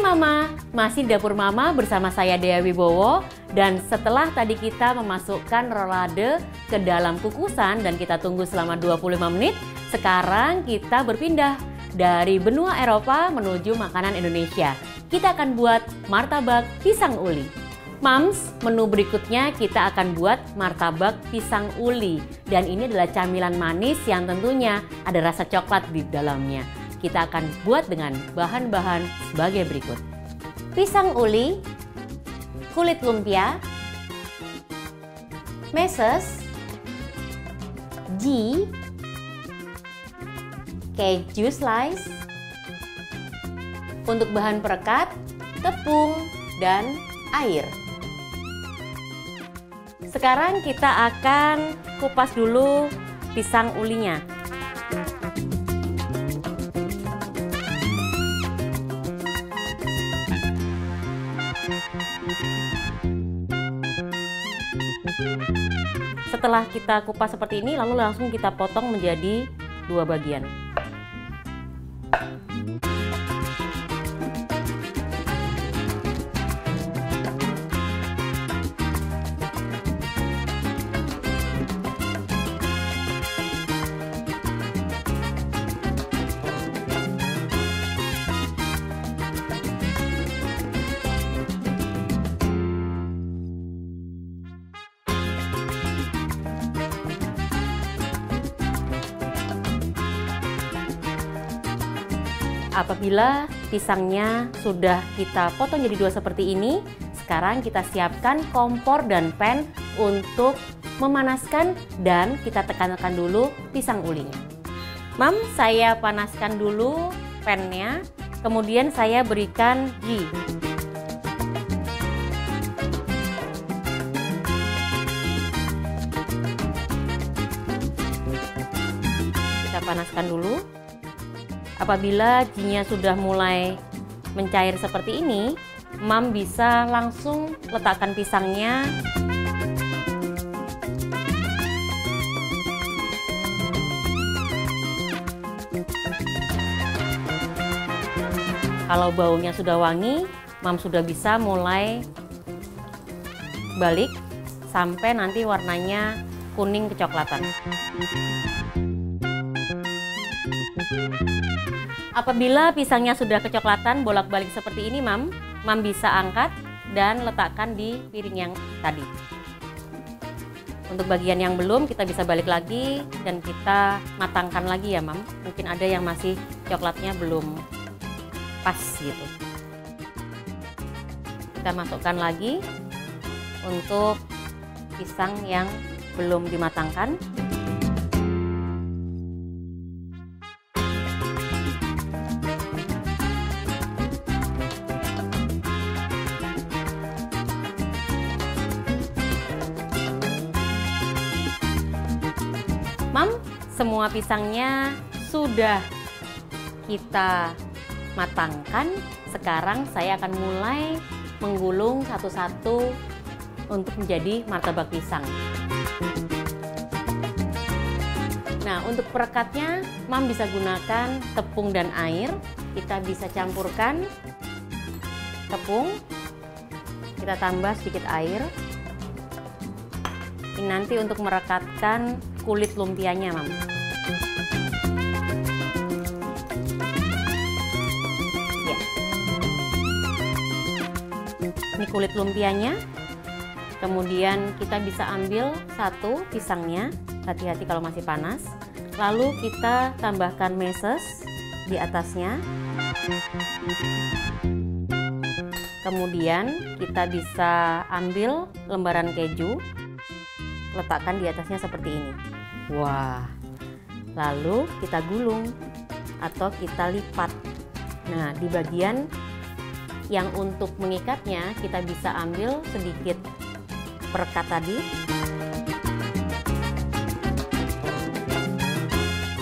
Mama, masih dapur Mama bersama saya Dea Wibowo dan setelah tadi kita memasukkan rolade ke dalam kukusan dan kita tunggu selama 25 menit, sekarang kita berpindah dari benua Eropa menuju makanan Indonesia. Kita akan buat martabak pisang uli. Mams, menu berikutnya kita akan buat martabak pisang uli dan ini adalah camilan manis yang tentunya ada rasa coklat di dalamnya kita akan buat dengan bahan-bahan sebagai berikut. Pisang uli, kulit lumpia, meses, ghee, keju slice, untuk bahan perekat, tepung, dan air. Sekarang kita akan kupas dulu pisang ulinya. Setelah kita kupas seperti ini, lalu langsung kita potong menjadi dua bagian. Apabila pisangnya sudah kita potong jadi dua seperti ini, sekarang kita siapkan kompor dan pan untuk memanaskan dan kita tekan-tekan dulu pisang ulinya. Mam, saya panaskan dulu pannya, kemudian saya berikan ghee. Kita panaskan dulu. Apabila jinnya sudah mulai mencair seperti ini, mam bisa langsung letakkan pisangnya Kalau baunya sudah wangi, mam sudah bisa mulai balik sampai nanti warnanya kuning kecoklatan. Apabila pisangnya sudah kecoklatan bolak-balik seperti ini, Mam, Mam bisa angkat dan letakkan di piring yang tadi. Untuk bagian yang belum, kita bisa balik lagi dan kita matangkan lagi ya, Mam. Mungkin ada yang masih coklatnya belum pas gitu. Kita masukkan lagi untuk pisang yang belum dimatangkan. Semua pisangnya sudah kita matangkan. Sekarang saya akan mulai menggulung satu-satu untuk menjadi martabak pisang. Nah, untuk perekatnya, Mam bisa gunakan tepung dan air. Kita bisa campurkan tepung, kita tambah sedikit air. Ini nanti untuk merekatkan kulit lumpianya, Mam. Ya. Ini kulit lumpianya. Kemudian kita bisa ambil satu pisangnya, hati-hati kalau masih panas. Lalu kita tambahkan meses di atasnya. Kemudian kita bisa ambil lembaran keju letakkan di atasnya seperti ini. Wah, lalu kita gulung atau kita lipat. Nah, di bagian yang untuk mengikatnya kita bisa ambil sedikit perekat tadi.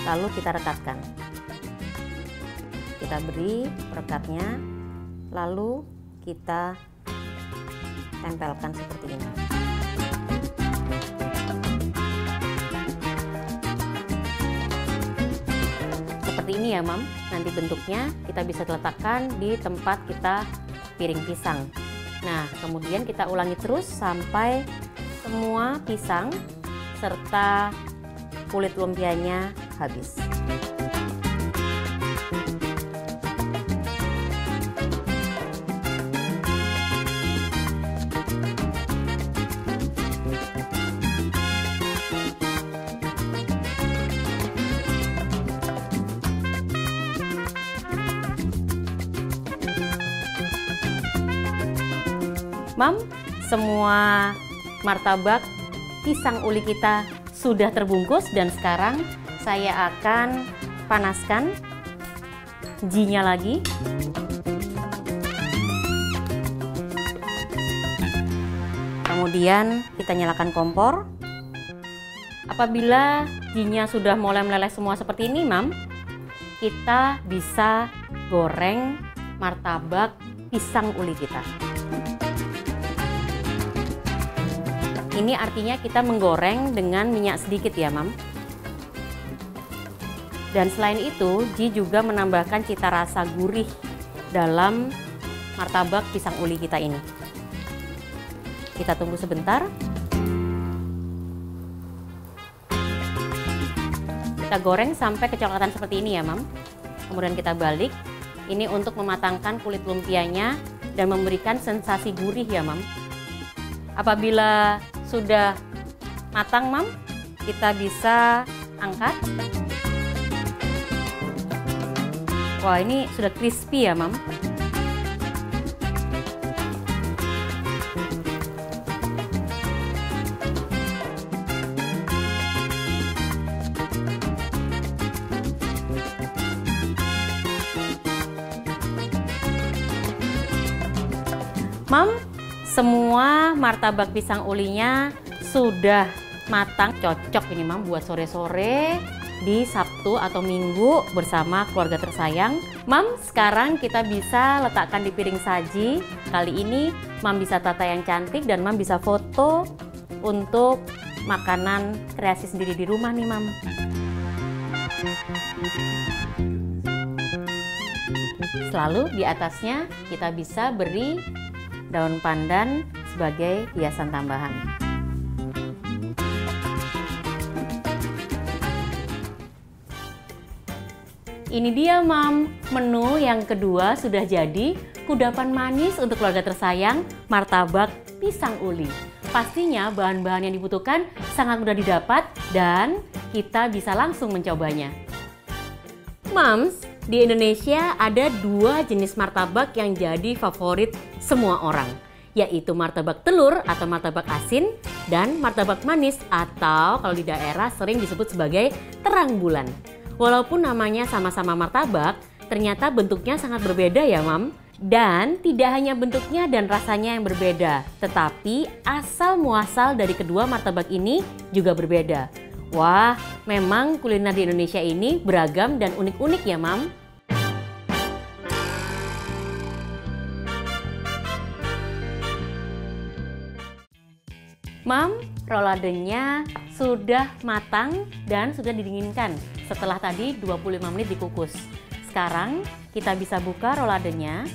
Lalu kita rekatkan. Kita beri perekatnya, lalu kita tempelkan seperti ini. Seperti ini ya mam. Nanti bentuknya kita bisa letakkan di tempat kita piring pisang. Nah kemudian kita ulangi terus sampai semua pisang serta kulit lumpianya habis Mam, semua martabak pisang uli kita sudah terbungkus dan sekarang saya akan panaskan jinya lagi. Kemudian kita nyalakan kompor. Apabila jinya sudah mulai meleleh semua seperti ini, Mam, kita bisa goreng martabak pisang uli kita. Ini artinya kita menggoreng dengan minyak sedikit ya, Mam. Dan selain itu, Ji juga menambahkan cita rasa gurih dalam martabak pisang uli kita ini. Kita tunggu sebentar. Kita goreng sampai kecoklatan seperti ini ya, Mam. Kemudian kita balik. Ini untuk mematangkan kulit lumpianya dan memberikan sensasi gurih ya, Mam. Apabila sudah matang mam? Kita bisa angkat. Wah ini sudah crispy ya mam? Mam, semua martabak pisang ulinya sudah matang, cocok ini mam buat sore-sore di Sabtu atau Minggu bersama keluarga tersayang. Mam, sekarang kita bisa letakkan di piring saji. Kali ini Mam bisa tata yang cantik dan Mam bisa foto untuk makanan kreasi sendiri di rumah nih Mam. Selalu di atasnya kita bisa beri daun pandan sebagai hiasan tambahan. Ini dia mam, menu yang kedua sudah jadi kudapan manis untuk keluarga tersayang, martabak pisang uli. Pastinya bahan-bahan yang dibutuhkan sangat mudah didapat dan kita bisa langsung mencobanya. Mams, di Indonesia ada dua jenis martabak yang jadi favorit semua orang, yaitu martabak telur atau martabak asin dan martabak manis atau kalau di daerah sering disebut sebagai terang bulan. Walaupun namanya sama-sama martabak, ternyata bentuknya sangat berbeda ya mam. Dan tidak hanya bentuknya dan rasanya yang berbeda, tetapi asal muasal dari kedua martabak ini juga berbeda. Wah, memang kuliner di Indonesia ini beragam dan unik-unik ya, Mam. Mam, roladenya sudah matang dan sudah didinginkan setelah tadi 25 menit dikukus. Sekarang kita bisa buka roladenya.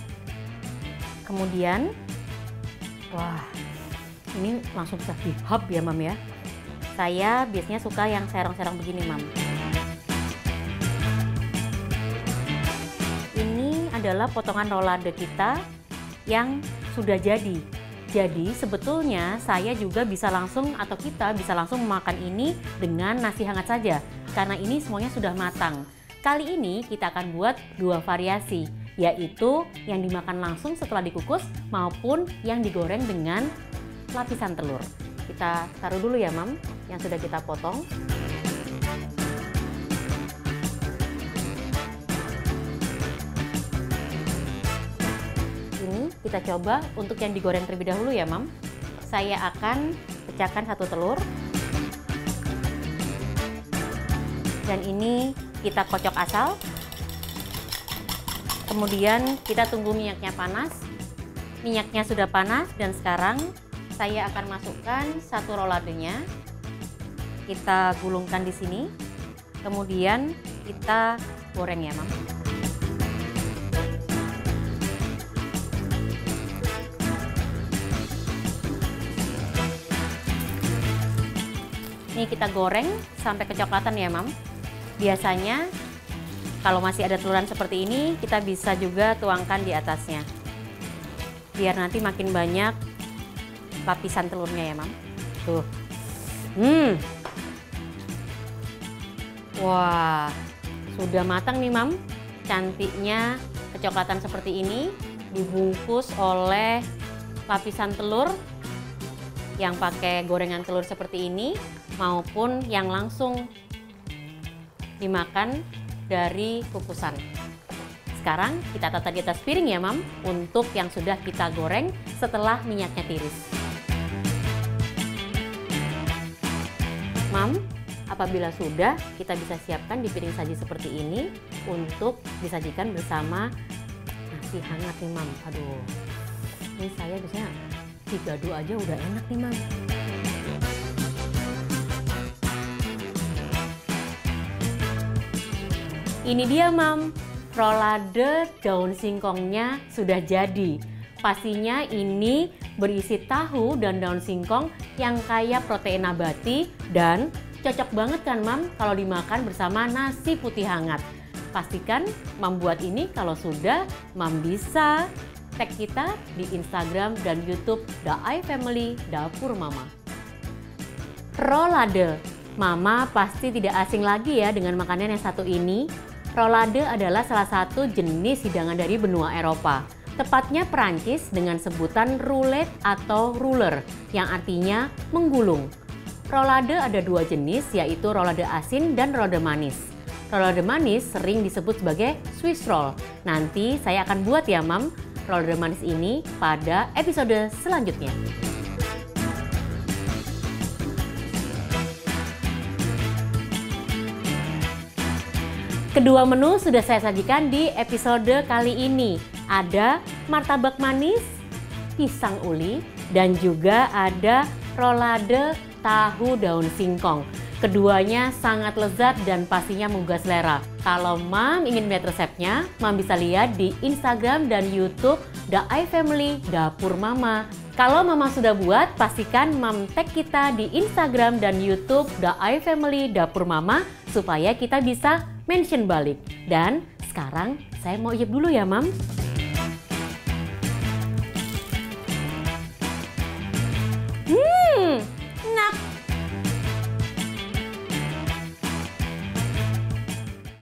Kemudian, wah, ini langsung bisa dihop ya, Mam ya. Saya biasanya suka yang serong-serong begini, Mam. Ini adalah potongan rolade kita yang sudah jadi. Jadi sebetulnya saya juga bisa langsung atau kita bisa langsung memakan ini dengan nasi hangat saja karena ini semuanya sudah matang. Kali ini kita akan buat dua variasi, yaitu yang dimakan langsung setelah dikukus maupun yang digoreng dengan lapisan telur. Kita taruh dulu ya, Mam, yang sudah kita potong. Kita coba untuk yang digoreng terlebih dahulu ya, Mam. Saya akan pecahkan satu telur. Dan ini kita kocok asal. Kemudian kita tunggu minyaknya panas. Minyaknya sudah panas dan sekarang saya akan masukkan satu roladenya. Kita gulungkan di sini. Kemudian kita goreng ya, Mam. Ini kita goreng sampai kecoklatan ya, Mam. Biasanya kalau masih ada teluran seperti ini, kita bisa juga tuangkan di atasnya. Biar nanti makin banyak lapisan telurnya ya, Mam. Tuh. Hmm. Wah, sudah matang nih, Mam. Cantiknya kecoklatan seperti ini dibungkus oleh lapisan telur yang pakai gorengan telur seperti ini maupun yang langsung dimakan dari kukusan. Sekarang kita tata di atas piring ya mam untuk yang sudah kita goreng setelah minyaknya tiris. Mam, apabila sudah kita bisa siapkan di piring saji seperti ini untuk disajikan bersama nasi hangat nih mam. Aduh, ini saya biasanya digadu aja udah enak nih mam. Ini dia mam, rolade daun singkongnya sudah jadi. Pastinya ini berisi tahu dan daun singkong yang kaya protein nabati dan cocok banget kan mam kalau dimakan bersama nasi putih hangat. Pastikan membuat ini kalau sudah mam bisa tag kita di Instagram dan YouTube The I Family Dapur Mama. Rolade, Mama pasti tidak asing lagi ya dengan makanan yang satu ini Rolade adalah salah satu jenis hidangan dari benua Eropa. Tepatnya Perancis dengan sebutan roulette atau ruler yang artinya menggulung. Rolade ada dua jenis yaitu rolade asin dan rolade manis. Rolade manis sering disebut sebagai Swiss roll. Nanti saya akan buat ya mam rolade manis ini pada episode selanjutnya. Kedua menu sudah saya sajikan di episode kali ini. Ada martabak manis, pisang uli, dan juga ada rolade tahu daun singkong. Keduanya sangat lezat dan pastinya menggugah selera. Kalau Mam ingin melihat resepnya, Mam bisa lihat di Instagram dan Youtube The I Family Dapur Mama. Kalau Mama sudah buat, pastikan Mam tag kita di Instagram dan Youtube The I Family Dapur Mama supaya kita bisa mention balik. Dan sekarang saya mau iyep dulu ya Mam. Hmm,